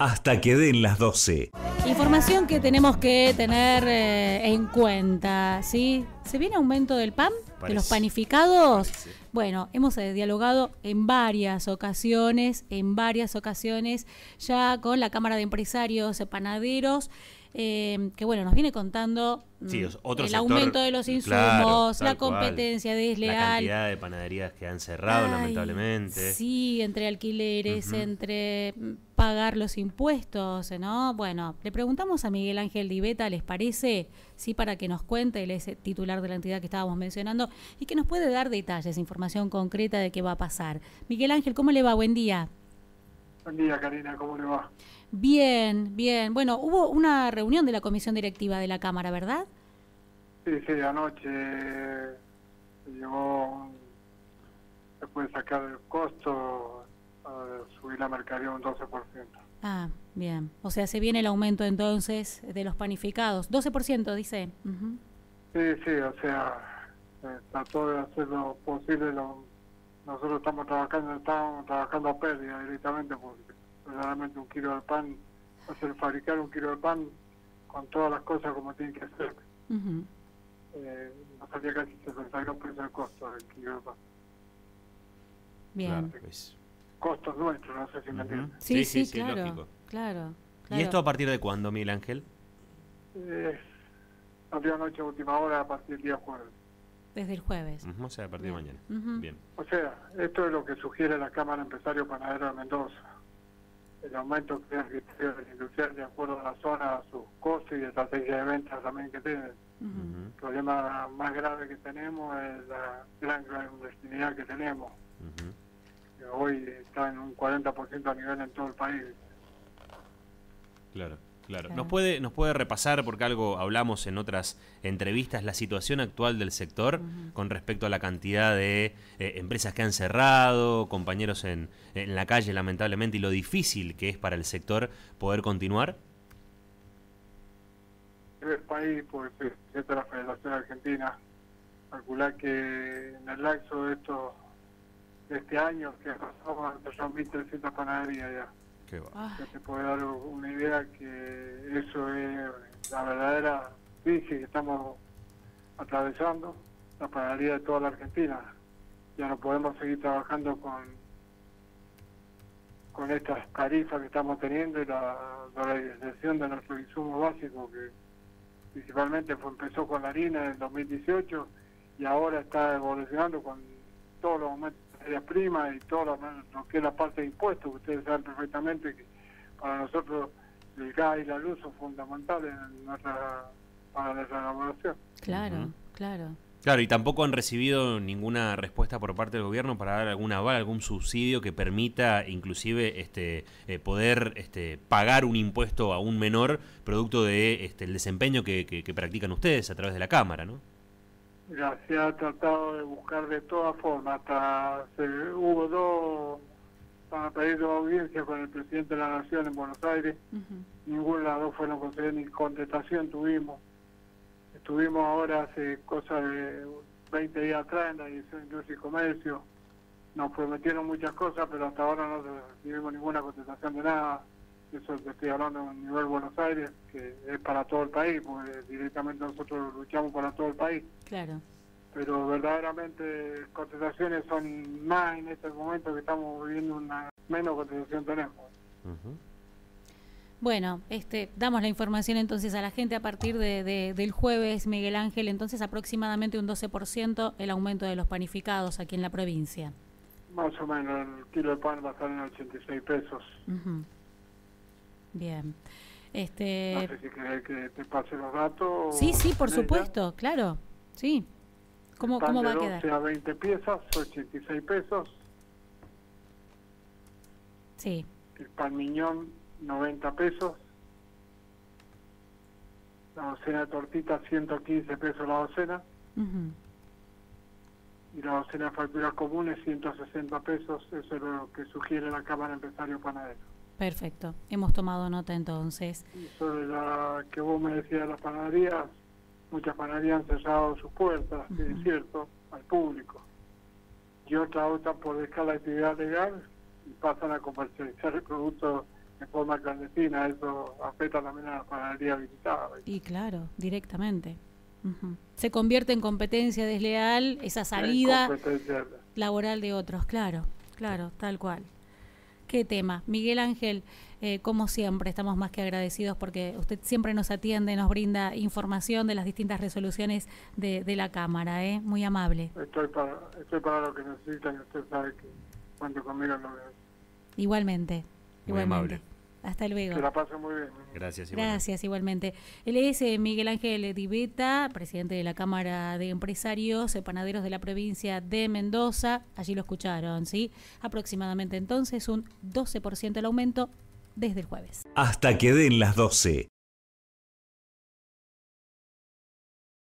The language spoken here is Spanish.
hasta que den las 12. Información que tenemos que tener eh, en cuenta, ¿sí? ¿Se viene aumento del PAN? ¿De los panificados? Bueno, hemos eh, dialogado en varias ocasiones, en varias ocasiones, ya con la Cámara de Empresarios Panaderos eh, que bueno, nos viene contando mm, el aumento de los insumos, la competencia desleal. La cantidad de panaderías que han cerrado, lamentablemente. Sí, entre alquileres, entre mm, pagar los impuestos, ¿no? Bueno, le preguntamos a Miguel Ángel Diveta, ¿les parece? Sí, para que nos cuente, él es titular de la entidad que estábamos mencionando y que nos puede dar detalles, información concreta de qué va a pasar. Miguel Ángel, ¿cómo le va? Buen día. Buen día, Karina, ¿cómo le va? Bien, bien. Bueno, hubo una reunión de la comisión directiva de la Cámara, ¿verdad? Sí, sí, anoche llegó, se puede sacar el costo, subir la mercadería un 12%. Ah, bien. O sea, se viene el aumento entonces de los panificados. 12% dice. Sí, sí, o sea, trató de hacer lo posible. Nosotros estamos trabajando, estamos trabajando a pérdida directamente porque verdaderamente un kilo de pan, hacer fabricar un kilo de pan con todas las cosas como tiene que ser. eh, nos salía casi 62 pesos el costo del kilo de pan. Bien. Pues. Costos nuestros, no sé si me entienden. Sí, sí, sí, claro, claro, ¿Y esto a partir de cuándo, Miguel Ángel? Eh, anoche a última hora a partir del día jueves. Desde el jueves. o sea, a partir de mañana. Bien. O sea, esto es lo que sugiere la Cámara Empresario Panadero de Mendoza el aumento que tiene el industrial de acuerdo a la zona, a sus costos y estrategia de ventas también que tiene. El problema más grave que tenemos es la gran clandestinidad que tenemos, que hoy está en un 40% a nivel en todo el país. Claro. Claro. ¿Nos puede, ¿Nos puede repasar, porque algo hablamos en otras entrevistas, la situación actual del sector con respecto a la cantidad de eh, empresas que han cerrado, compañeros en, en, la calle, lamentablemente, y lo difícil que es para el sector poder continuar? El país, pues, es la Federación Argentina, calcular que en el lapso de, esto, de este año, que pasamos, son 1.300 panaderías ya Ah. Ya te puede dar una idea que eso es la verdadera crisis que estamos atravesando, la panadería de toda la Argentina. Ya no podemos seguir trabajando con con estas tarifas que estamos teniendo y la dolarización de nuestros insumos básicos que principalmente fue, empezó con la harina en el 2018 y ahora está evolucionando con todos los aumentos materia prima y todo lo, que es la parte de impuestos, que ustedes saben perfectamente que para nosotros el gas y la luz son fundamentales en nuestra, para nuestra elaboración. Claro, claro. Claro, y tampoco han recibido ninguna respuesta por parte del gobierno para dar alguna aval, algún subsidio que permita inclusive este eh, poder este, pagar un impuesto aún menor producto de este, el desempeño que, que practican ustedes a través de la Cámara, ¿no? Se ha tratado de buscar de todas formas, hasta se, hubo dos, para pedir dos audiencias con el presidente de la Nación en Buenos Aires, ninguna de las dos fueron concedidas ni contestación tuvimos. Estuvimos ahora hace cosa de 20 días atrás en la Dirección de Industria y Comercio, nos prometieron muchas cosas, pero hasta ahora no recibimos ninguna contestación de nada. Eso que estoy hablando a nivel Buenos Aires, que es para todo el país, porque directamente nosotros luchamos para todo el país. Claro. Pero verdaderamente contestaciones son más en este momento que estamos viviendo una menos contestación tenemos. Bueno, este, damos la información entonces a la gente a partir de, del jueves, Miguel Ángel, entonces aproximadamente un 12% el aumento de los panificados aquí en la provincia. Más o menos, el kilo de pan va a estar en 86 pesos. Bien. Este... No sé si querés que te pase los datos. Sí, sí, por supuesto, claro. Sí. ¿Cómo, cómo va a quedar? a 20 piezas, 86 pesos. Sí. El pan miñón, 90 pesos. La docena de tortitas, 115 pesos la docena. Y la docena de facturas comunes, 160 pesos. Eso es lo que sugiere la Cámara Empresario Panadero. Perfecto, hemos tomado nota entonces. Y sobre la que vos me decías de las panaderías, muchas panaderías han cerrado sus puertas, es cierto, al público. Y otras optan por dejar la actividad legal y pasan a comercializar el producto en forma clandestina, eso afecta también a la panadería visitada. Y claro, directamente. Se convierte en competencia desleal esa salida laboral de otros, claro, claro, tal cual. Qué tema. Miguel Ángel, eh, como siempre, estamos más que agradecidos porque usted siempre nos atiende, nos brinda información de las distintas resoluciones de, la Cámara, ¿eh? Muy amable. Estoy para, estoy para lo que necesitan y usted sabe que cuando conmigo lo veo. Igualmente. Muy amable. Hasta luego. Que la pase muy bien. Gracias. Igualmente. Gracias, igualmente. Él es eh, Miguel Ángel Diveta, presidente de la Cámara de Empresarios eh, Panaderos de la provincia de Mendoza. Allí lo escucharon, ¿sí? Aproximadamente entonces un 12% el aumento desde el jueves. Hasta que den las 12.